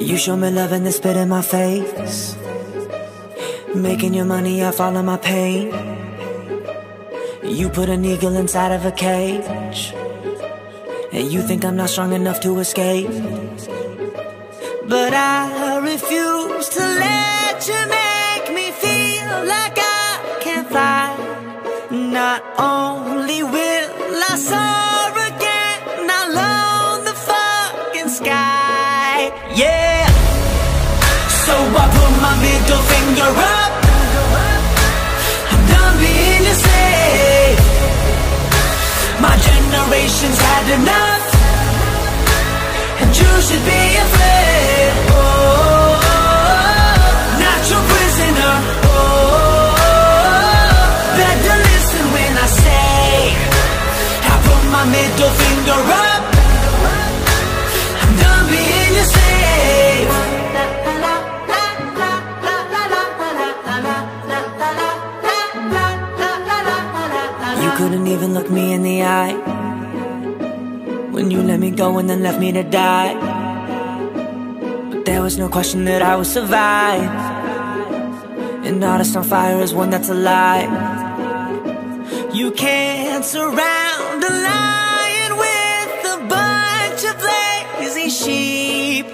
You show me love and then spit in my face. Making your money, I follow my pain. You put an eagle inside of a cage. And you think I'm not strong enough to escape. But I refuse to let you make me feel like I can't fly. Not only will I soar generation's had enough. And you should be afraid. Oh, not your prisoner. Oh, better listen when I say I put my middle finger up. I'm done being your slave. You couldn't even look me in the eye when you let me go and then left me to die. But there was no question that I would survive. An artist on fire is one that's alive. You can't surround a lion with a bunch of lazy sheep.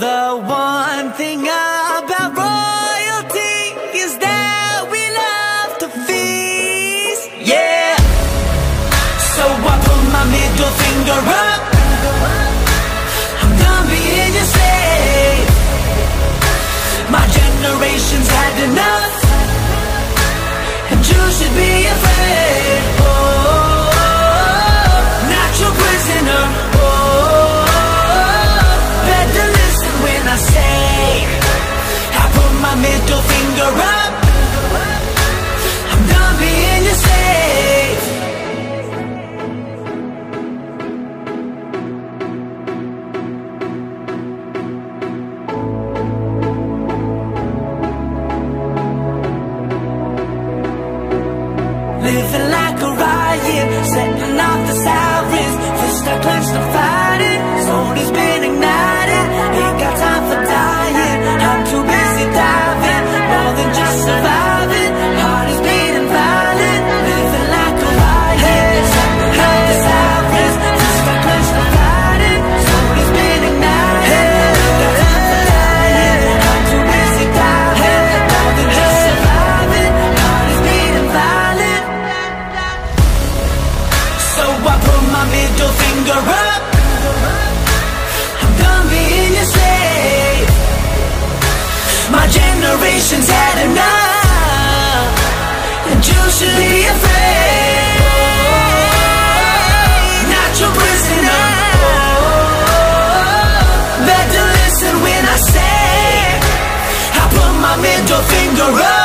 The one thing about I'm your slave. My generation's had enough. And you should be afraid. A middle finger up. I'm done being your slave. My generation's had enough, and you should be afraid. Not your prisoner. Better listen when I say I put my middle finger up.